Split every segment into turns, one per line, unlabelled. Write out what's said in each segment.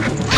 Thank you.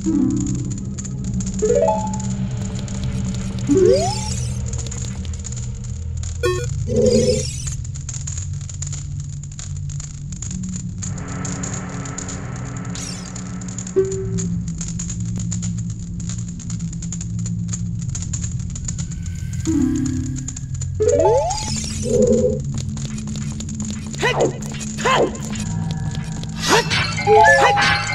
Hut! Hut! Hut!